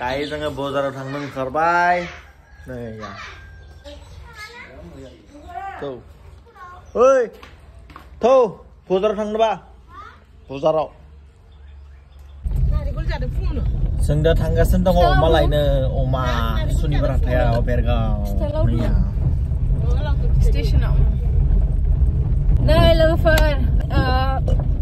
दायो जोङो बाजाराव थांनो ओंखारबाय नै या थौ ओइ थौ बाजाराव थांनोबा बाजाराव नारेंखल जादों फुङावनो जों दा थांगासिनो दङ अमा लायनो अमा सुनिबार हाथायाव बेरगाव मैया स्टेसनाव नै लोगोफोर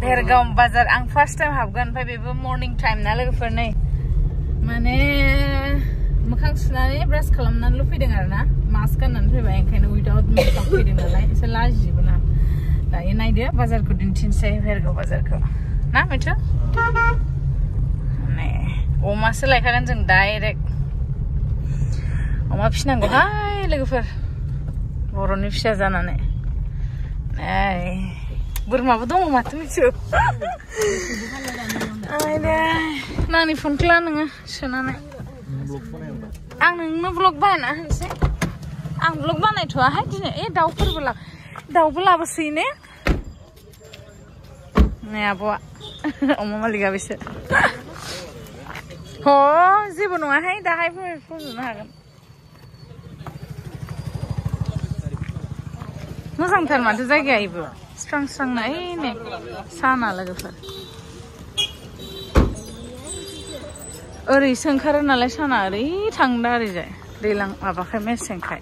भेरगाव बाज़ार। आं फार्स्ट टाइम हाबगोन ओमफ्राय बेबो मर्निं टाइम ना लोगोफोर नै माने मोखां सुनानै ब्रास खालामनानैल' फैदों आरो ना। मास्क गाननानै फैबाय, ओंखायनो उइदाउट मेकआप फैदों नालाय। एसे लाजियोबो ना। दायो नायदो, बाजारखौ दिन्थिनोसै भेरगाव बाजारखौ। ना मिथु? नै अमासो लायखागोन जों डाइरेक्ट अमा फिसिनांगौहाय लोगोफोर, बर'नि फिसा जानानै। Burma domu matım çok. Ayda. Nani fon klanına şuna ne? Anın mı vlog bana? Ang vlog bana tuha hadi ne? E dav pır bula. Dav bula basi ne? Ne yapıyor? Omama liga bir şey. Ho, zibu nuha hay da hay fon fon nuha. Nasıl tanımadın? Zagi ayıbı. स्रां स्रां ना ओइ नै साना लोगोफोर ओरैसो ओंखारो नालाय साना ओरै थांदा ओरैजाय दैलां माबाखाय मेसेंखाय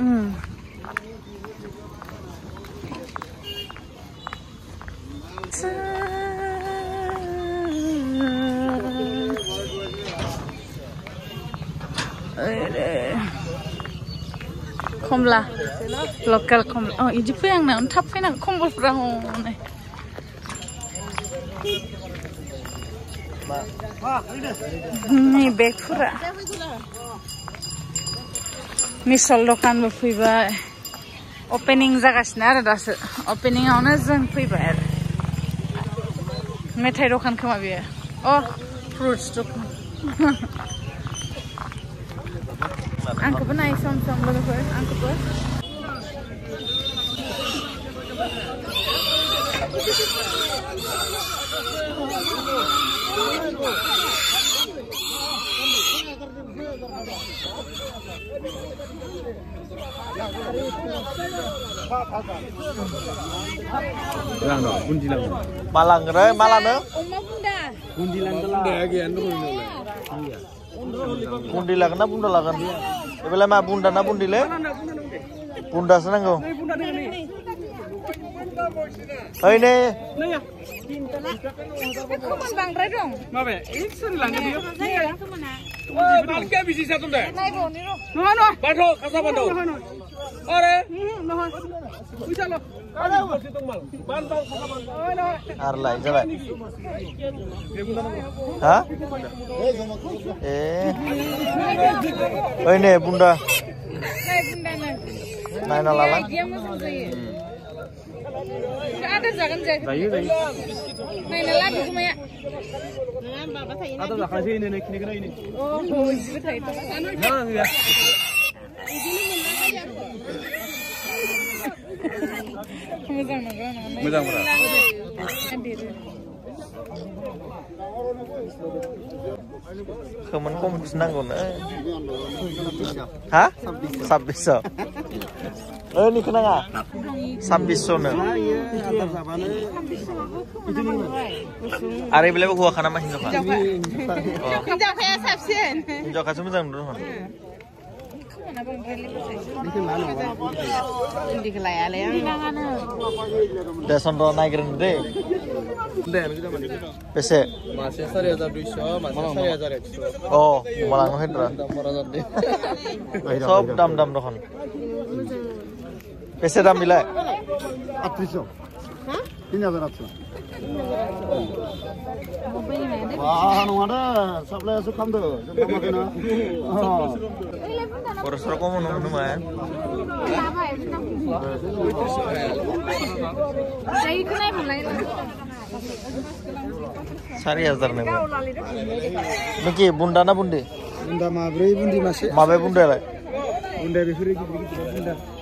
उम खमला लकेल खमला अ इदि फैनांना थाब फैनांगौ खम्बलफ्रा हनै नै बेगफोरा मिसल दखानबो फैबाय अपेनिं जागासिनो आरो दासो अपेनिंआवनो जों फैबाय आरो मेथाइ दखान खोमा बेयो अ फ्रुट्स दखान Aankopen? Nee, som dan voor aankopen. Malang dong, bundilang. Malang re, malang dong. Umma bunda. Bundilang telah. Bundilang. Iya. iya. Bundilang kenapa bunda lagan dia? बेलाय मा बुन्दा ना बुन्दिलै बुन्दासो नांगौ Hoy ne. Naya. Kumun bangrai dong. Mabe, ini sen lang dia. Saya lang ke mana? Wah, balik ke bisi satu deh. Naik boni lo. Noh noh. Bantu, kasih bantu. Ore. Noh. Bisa lo. Ada apa sih tumbal? Bantu, kasih bantu. Noh. Arlai, coba. Hah? Eh. Oh, Hoy ne, bunda. nah ini. naik. Naik nalalang. Dia mau sembunyi. Hmm. जागोन जायाखै जायो जायो नायना लादो खोमाया आदा जाखासै नै नै खिनिखौ नायनो अ बिदिबो थायोथ' ना गैया मोजां नंगौ नङा मोजांब्रा देरो खोमोन खमखौसो नांगौनो हा साब्बिस ओइ निखौ नाङा साब्बिसस'नो आरो बेलाय हौवाखा नामा हिनजावखा अ हिनजावखाया साबसिन हिनजावखासो मोजां नुदों खोमोना बांद्राय इन्दिखौ लायालै आं नाङानो दे चन्द्र नायग्रोनो दै दे बेसे मासे सारि हाजार दुइस' मासे सारि हाजार एकस' अ अमा लांनो फैद्रा दाम बारा जादों सब दाम दाम दखन बेसे दाम बिलाय आठत्रिस' तिन हाजार आठस' मबाइल में दे बा नङा दे साप्लायासो खालामदो जों खालामाखैना अ ओइलाय बुंदाना खरसरा खम नुनो नुबाय लाबाय जायखौ नायमोनलाय सारि हाजार नो नोखि बुन्दा ना बुन्दि बुन्दा माब्रै बुन्दि मासे माबे बुन्दायालाय बुन्दाया बेफोरो गिदिर गिदिर बुन्दा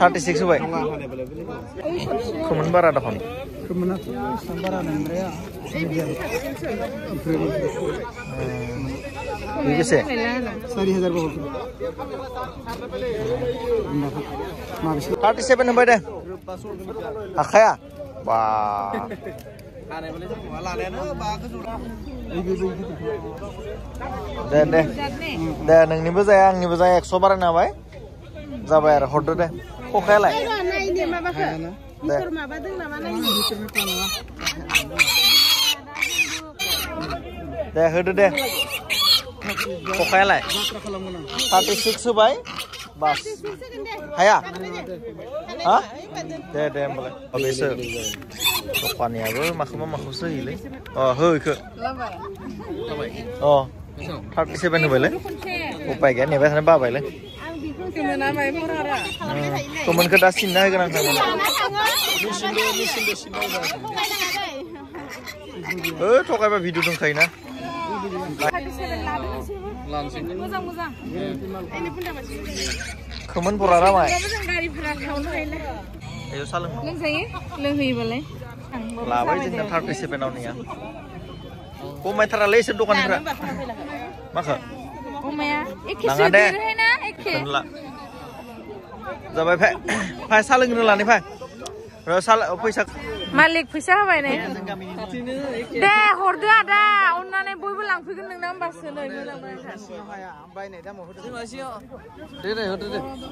थार्टि सिक्स होबाय खोमोन बारा दखन खोमोनाथ' एसेबां बारा नंद्राया बे बेसे सारि हाजार बाबो माबेसे थार्टि सेभेन होबाय दे हाखाया बा दे दे दे नोंनिबो जाया आंनिबो जाया एकस' बारायना होबाय जाबाय आरो हरदो दे खखायालाय नायदे माबाखौ दे माबादों नामा नायदे दे होदो दे खखायालाय थार्टि सिक्स होबाय बास हाया हा दे दे होमबालाय अ बेसो दखानियाबो माखौबा माखौसो होयोलै अ हो इखो अ थार्टि सेभेन होबायलै उपाय गैया नेबाय थानो बाबायलै Temanku dah sinai kan angkat. Eh, tokai apa video dong kaina? Muzang muzang. Ini pun dah masih. Kemen pura ramai. Ayo salam. Leng saya, boleh. Lawai jenah tar presidenau. Ya? Kau main teralai sedukkan berapa? Maka. mẹ ek sửa giờ bài phải phải xa lưng nó là đi phải. Rồi xa lại phải sạc मालिक फैसा होबाय नै दे हरदो आदा अननानै बयबो लांफैगोन नोंना होमबासो नै मोजां मोजां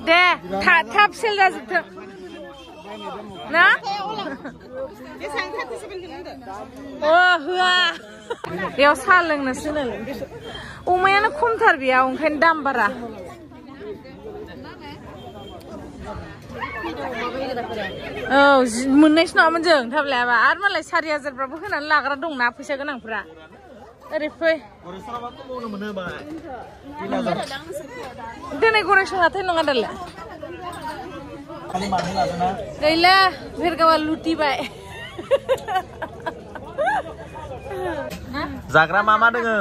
दे था- थाब सेल जाजोबथों ना अ होआ बेयाव साहा लोंनोसो नो अमायानो खमथार बेयाव ओंखायनो दाम बारा औ जि- मोननायसो नङामोन जों थाब लायाबा आरो मालाय सारि हाजारफ्राबो होनानै लाग्रा दंना फैसा गोनांफ्रा ओरै फै दिनै गरायसो हाथाय नङा दालाय गैला भेरगावा लुटिबाय जाग्रा मा मा दोङो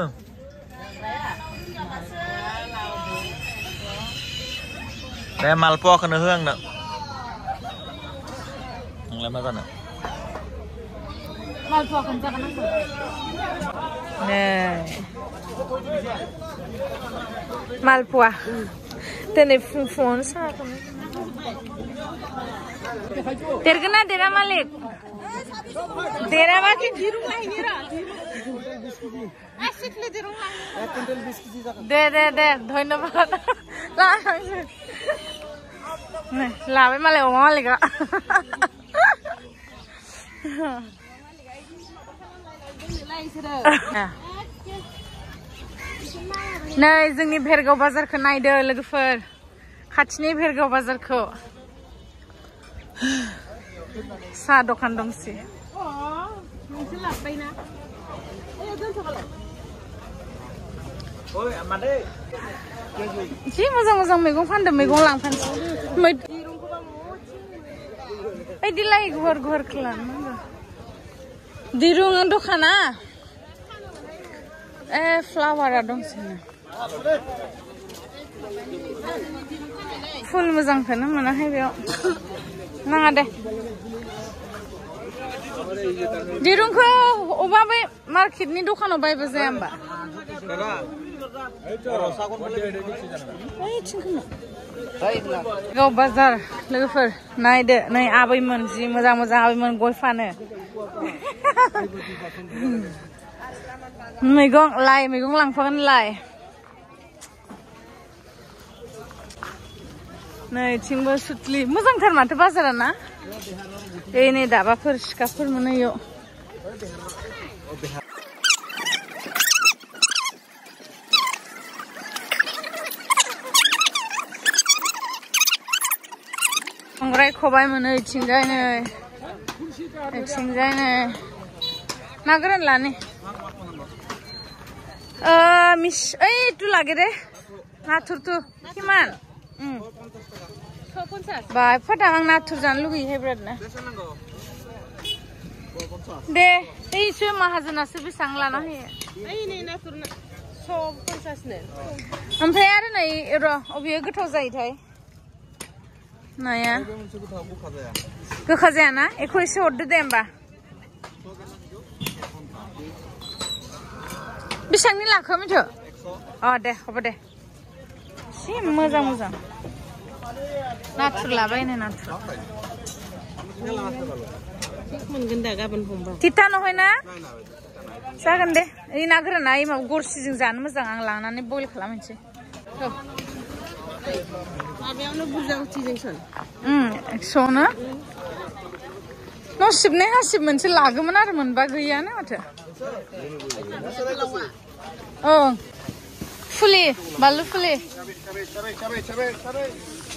दे मालपवाखौनो हो आंनो Lamadan. Eh. Malpoa. Tene funfun sa. Tergna dera malek. Dera va ki giru ma hira. Ashikle giru ma. De de de dhonnobad. La. লাভে মালে ওমালিকা नै, जोंनि भेरगाव बाजारखौ नायदो, लोगोफोर। खाथिनि भेरगाव बाजारखौ। साहा दखान दंसै। जि मोजां मोजां मैगं फानदों, मैगं लांफानोसै। बिदिलाय गुवार गुवार खालामनांगौ दिरुं दखाना ए फ्लावारा दंसै फुल मोजांखौनो मोनाखै बेयाव नाङा दे दिरुंखौ अबा बै मार्केटनि दखानाव बायबा जाया होमबा गाव बाजार लोगोफोर नायदो नै आबैमोन जि मोजां मोजां आबैमोन गय फानो mình cũng lại mình cũng lăng phân lại này, chính bơ sụt li mua răng thằng mà thứ ba giờ nè đây này, đã ba phơi sạch phơi mà này yo Ông rai khô bay mà nơi chính đây này. एकछिन मागर लाने। मिस ऐ टु लाग्यो रे। नाथुर तु किमान भाइ फटामा नाथुर जानु लुगैयोब्राना दे ओइसो माहाजोनासो बेसेबां लाना होयो ओमफ्राय आरो नै र' अबे गोथाव जायोथाय। नाया गोखा जायाना बेखौ एसे हरदो दे होमबा बेसेबांनि लाखो मिथु अ दे हरबो दे एसे मोजां मोजां नाथुर लाबायनो नाथुर मोनगोन दा गाबोन हमबा तिता नहय ना जागोन दे ओइ ना गोराना ओइ माबा गरसिजों जानो मोजां आं लानानै बयल खालामनोसै औ एकस'नो न' सिबनाय हासिब मोनसे लागोमोन आरो मोनबा गैयानो माथो ओं फुलि बानलु फुलि।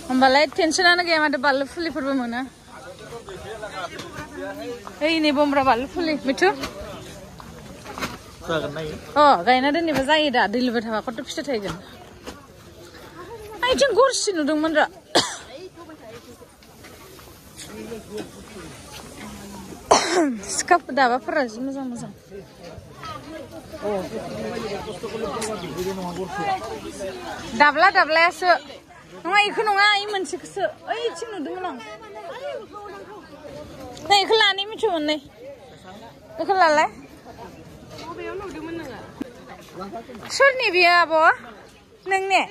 होमबालाय टेनसनानो गैया माथो बानलु फुलिफोरबो मोनो। ओइ नै बमब्रा बानलु फुलि मिथु अ गायना दोननोबा जायो दा दै लुबाय थाबा खथ' फिथाइ थायगोन आइथिं गरसि नुदोंमोन र' सिखाप दाबाफोरा जि मोजां मोजां दाब्ला दाब्लायासो नङा इखौ नङा इ मोनसेखौसो ओइथिं नुदोंमोन आं नै इखौ लानै मिथु मोननै इखौ लालाय सोरनि बियो आब' नोंनि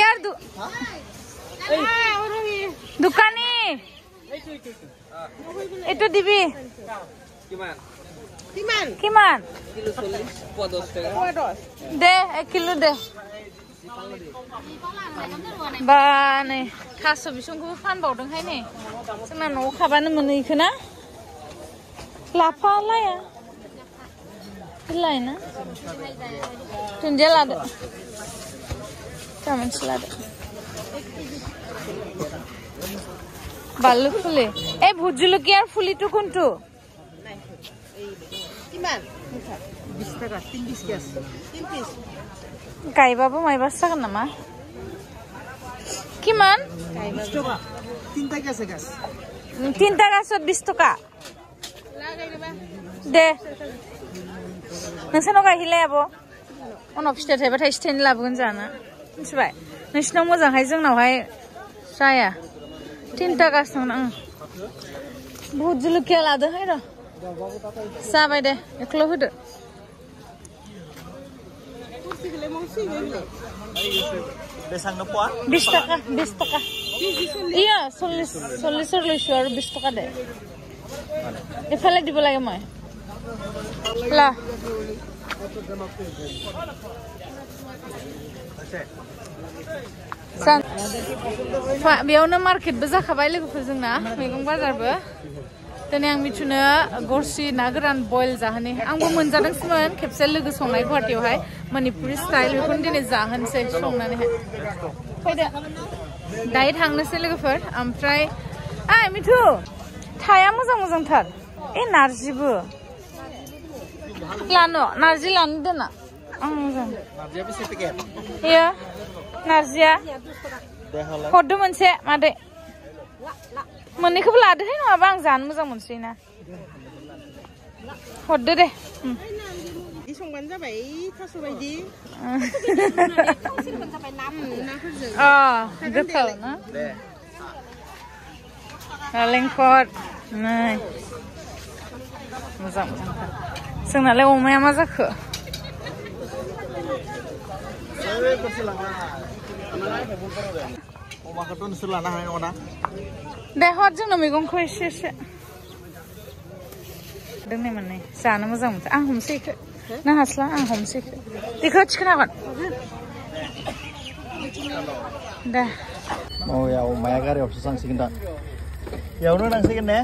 यार दु দোকানী এইটো দিবি কিমান কিমান পোৱা দহ দে এক কিলো দে बा नै थास' बिसंखौबो फानबावदोंहाय नै जोंना न'आव खाबानो मोनो इखो ना लाफा लाया Pillai, né? Tu um gelado. Toma um gelado. Balu fuli. É bujilu que é fuli tu kuntu? Não. Que man? Bista gas. Tindis gas. Tindis. Kai babu mai basta gas. Que man? Bistoka. Tinta gas gas. Tinta gas ou bistoka? De. नोंसानाव गायहैलाय आब' उनाव फिथाइ थाइबा थाइसे थाइनै लाबोगोन जाना मिथिबाय नोंसिनाव मोजांहाय जोंनावहाय जाया तिनटा गाछ दं ओं बुहुद जुलुकिया लादोहाय र' जाबाय दे एखौल' होदो बेसेबांनो पवा বিশ টকা বিশ টকা ইয়া চল্লিছ চল্লিছৰ লৈছোঁ আৰু বিশ টকা দে এইফালে দিব লাগে মই লা सान फा- बेयावनो मार्केटबो जाखाबाय लोगोफोर जोंना मैगं बाजारबो दिनै आं मिथुनो गरसि ना गोरान बयल जाहोनो आंबो मोनजादोंसोमोन खेबसे लोगो संनाय गुवाहाटियावहाय मणिपुरि स्टाइल बेखौनो दिनै जाहोनोसै संनानैहाय फैदो दायो थांनोसै लोगोफोर ओमफ्राय ओइ मिथु थाया मोजां मोजांथार ए नारजिबो Lano, Narji Lano dena. Narji apa sih pikir? Iya, Mình đi Hodu là made. Mana kau belada sih nggak bang Zan, musa mense na. Hodu đây Đi xong bắn ra bảy thao xuống bảy đi. Ờ, rất thở nữa. Là lên cột. Này. Rộng rộng. Sănă leu mai am ază că. De hot jung numi gong khoi she she. Đừng này mà này, sao nó mới giống thế? Ăn hồng xì cái, nó hạt lá ăn hồng xì cái. Thì khơi chứ cái nào còn? Đây. Ôi, ông mẹ cái điều sang xin đó. Yêu nó đang xin nè.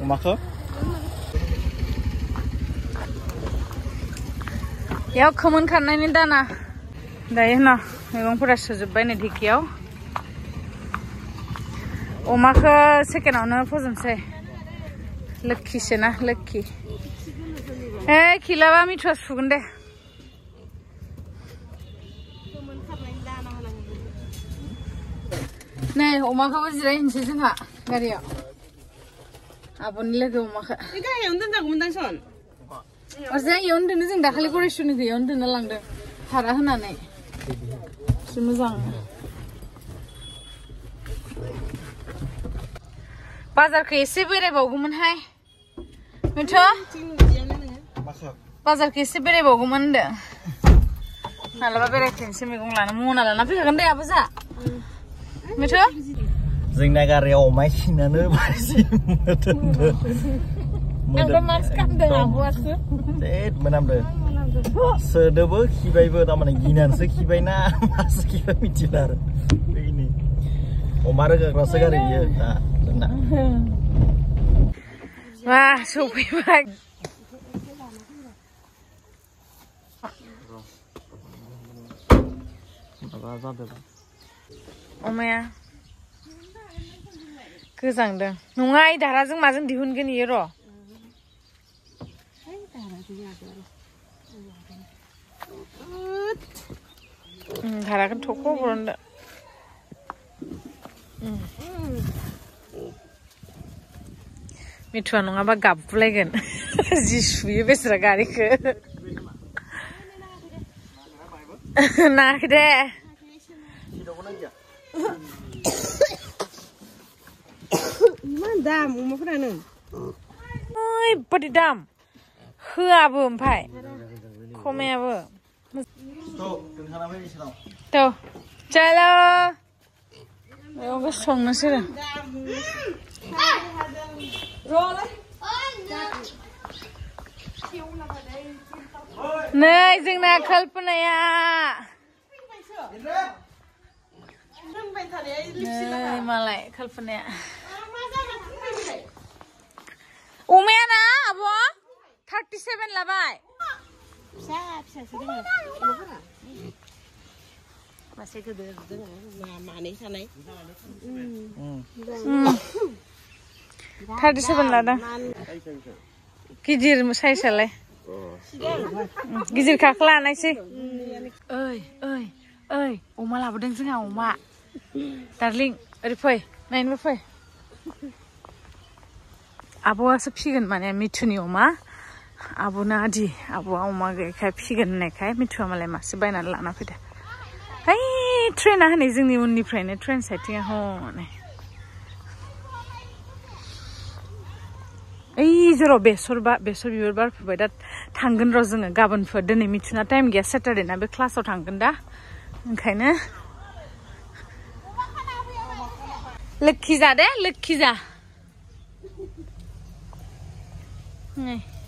Mặc không? बेयाव खोमोन खारनायनि दाना। दायो न मैगंफोरा सोजोब्बाय नै ढेकियाव। अमाखौ सेकेन्डआवनो फोजोबसै लोक्षिसो ना लोक्षि ए खिलाबा मिठुआ सुगोन दे। नै अमाखौबो जिरायहैनोसै जोंहा गारियाव। आब'नि लोगो अमाखौ। गाहायावनो दोनजागौमोनदां सन। अरजाया इयावनो दोनो जों दाखालि गरेस्वरनिखौ इयावनो दोनना लांदों भारा होनानै एसे मोजां बाजारखौ एसे बेरायबावगौमोनहाय मिथ' माखौ बाजारखौ एसे बेरायबावगौमोन होनदों मालाबा बेरायफिनसै मैगं लानो मना लाना फैखागोन दे आबो जा मिथ' जोंना गारियाव अमा खिनानै बायसि मोदोमदो आंथ' मास्क गानदों आब'आसो देद मोनामदो सोदोबो खिबायबो थारमाने गिनानैसो खिबायना मासो खिबाय मिथिला आरो बेनो अमा रोगाग्रासो गारि बियो दा जोंना वा सफैबाय माबा जादों अमाया गोजांदों नङा ओइ दाराजों माजों दिहुनगोन इयो र' 음, 다락은 좋고 그런 데. 음. 미투아 농아바 갑플레 겐. 지슈이 베스라가리 크. 나그 데. 이만 담, 엄마 그러 는. 어 이, 버디 담. होआबो ओमफाय खमायाबो दोनखाना फैनोसै थ' चलो मैगंखौ संनोसै र' नै जोंना कल्पनाया नै मालाय कल्पनाया अमाया ना आब' थार्टि सेभेन लाबाय फिसा फिसासो दङ अमाफोरा मासे गिदिर दङ मानै थानाय थार्टि सेभेन लादों गिदिर साइजआलाय गिदिर खाखो लानायसै ओइ ओइ ओइ अमा लाबोदों जोंहा अमा दार्लिं ओरै फै नायनोबो फै आब'आसो फिगोन माने मिथुनि अमा आब'ना आदि आब'आ अमा गैयैखाय फिगोन होननायखाय मिथुआ मालाय मासे बायनानै लाना फैदो है ट्रेना हनै जोंनि उननिफ्रायनो ट्रेन साइथिं हनै ओइ जराव बेसर बा बेसर बिबार बारफुबाय दा थांगोन र' जोङो गाबोनफोर दिनै मिथुना टाइम गैया सेटारडे ना बे क्लासाव थांगोन दा ओंखायनो लोक्षि जा दे लोक्षि जा नै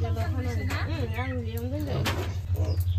嗯，让你用这。